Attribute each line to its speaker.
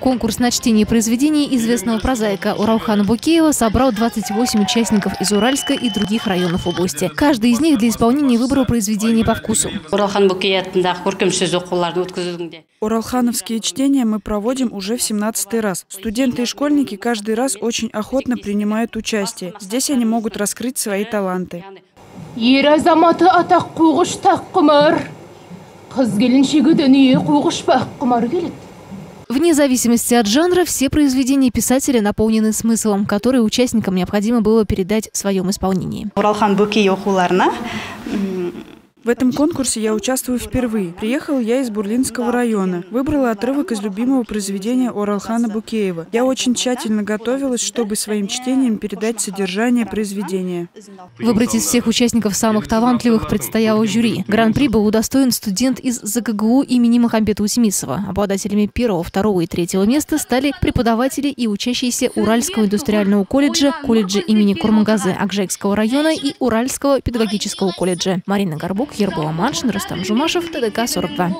Speaker 1: Конкурс на чтение произведений известного прозаика Уралхана Букеева собрал 28 участников из Уральска и других районов области. Каждый из них для исполнения выбрал произведение по вкусу.
Speaker 2: Уралхановские чтения мы проводим уже в 17 раз. Студенты и школьники каждый раз очень охотно принимают участие. Здесь они могут раскрыть свои таланты.
Speaker 1: Вне зависимости от жанра, все произведения писателя наполнены смыслом, который участникам необходимо было передать в своем исполнении.
Speaker 2: В этом конкурсе я участвую впервые. Приехал я из Бурлинского района. Выбрала отрывок из любимого произведения Оралхана Букеева. Я очень тщательно готовилась, чтобы своим чтением передать содержание произведения.
Speaker 1: Выбрать из всех участников самых талантливых предстояло жюри. Гран-при был удостоен студент из ЗКГУ имени Махамбета Усмисова. Обладателями первого, второго и третьего места стали преподаватели и учащиеся Уральского индустриального колледжа, колледжа имени Курмагазы Акжайкского района и Уральского педагогического колледжа. Марина Горбук, Ербула Маншин, Рустам Жумашев, ТДК 42.